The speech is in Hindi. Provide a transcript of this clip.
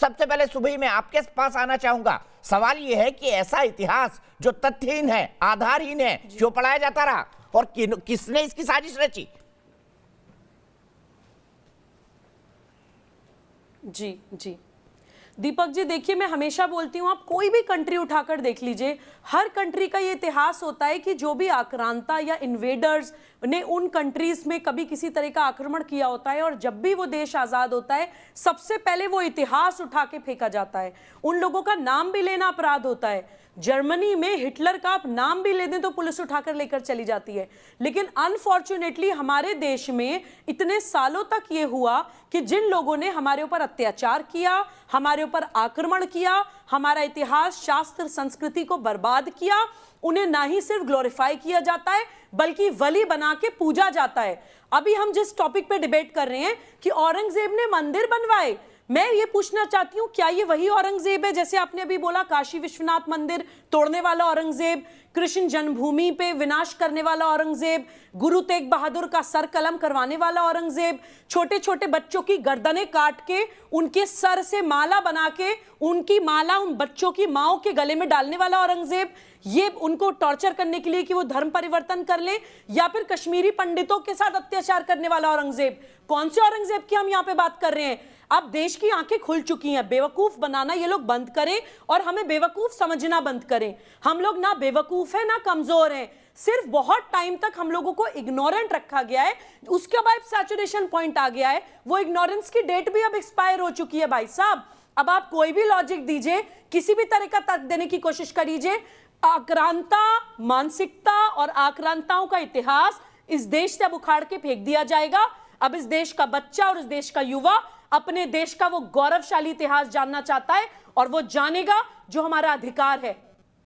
सबसे पहले सुबह में आपके पास आना चाहूँगा। सवाल यह है कि ऐसा इतिहास जो तथ्यहीन है आधारहीन है क्यों पढ़ाया जाता रहा? और कि, किसने इसकी साजिश रची? जी जी। दीपक जी, देखिए, मैं हमेशा बोलती हूँ, आप कोई भी कंट्री उठाकर देख लीजिए, हर कंट्री का ये इतिहास होता है कि जो भी आक्रांता या इन्वेडर्स ने उन कंट्रीज़ में कभी किसी तरह का आक्रमण किया होता है और जब भी वो देश आज़ाद होता है, सबसे पहले वो इतिहास उठा के फेंका जाता है। उन लोगों का नाम भी लेना अपराध होता है। जर्मनी में हिटलर का आप नाम भी ले दें तो पुलिस उठाकर लेकर चली जाती है। लेकिन अनफॉर्चुनेटली हमारे देश में इतने सालों तक ये हुआ कि जिन लोगों ने हमारे ऊपर अत्याचार किया, हमारे ऊपर आक्रमण किया, हमारा इतिहास, शास्त्र, संस्कृति को बर्बाद किया, उन्हें ना ही सिर्फ़ ग्लोरीफाई किया जाता है, बल्कि वली बना के पूजा जाता है। अभी हम जिस टॉपिक पे डिबेट कर रहे हैं कि औरंगज़ेब ने मंदिर बनवाए मैं ये पूछना चाहती हूँ, क्या ये वही औरंगज़ेब है जैसे आपने अभी बोला, काशी विश्वनाथ मंदिर तोड़ने वाला औरंगज़ेब, कृष्ण जन्मभूमि पे विनाश करने वाला औरंगज़ेब, गुरु तेग बहादुर का सर कलम करवाने वाला औरंगज़ेब छोटे छोटे बच्चों की गर्दनें काट के, उनके सर से माला बना के, उनकी माला उन बच्चों की माओ के गले में डालने वाला औरंगज़ेब, ये उनको टॉर्चर करने के लिए कि वो धर्म परिवर्तन कर ले, या फिर कश्मीरी पंडितों के साथ अत्याचार करने वाला औरंगज़ेब। कौन से औरंगज़ेब की हम यहाँ पे बात कर रहे हैं? अब देश की आँखें खुल चुकी हैं। बेवकूफ़ बनाना ये लोग बंद करें और हमें बेवकूफ़ समझना बंद करें। हम लोग ना बेवकूफ़ है, ना कमज़ोर हैं। सिर्फ़ बहुत टाइम तक हम लोगों को इग्नोरेंट रखा गया है। उसके बाद सैचुरेशन पॉइंट आ गया है। वो इग्नोरेंस की डेट भी अब एक्सपायर हो चुकी है भाई साहब। अब आप कोई भी लॉजिक दीजिए, किसी भी तरह का तर्क देने की कोशिश करीजिए। आक्रांता, मानसिकता और आक्रांताओं का इतिहास इस देश से अब उखाड़ के फेंक दिया जाएगा। अब इस देश का बच्चा और इस देश का युवा अपने देश का वो गौरवशाली इतिहास जानना चाहता है और वो जानेगा जो हमारा अधिकार है।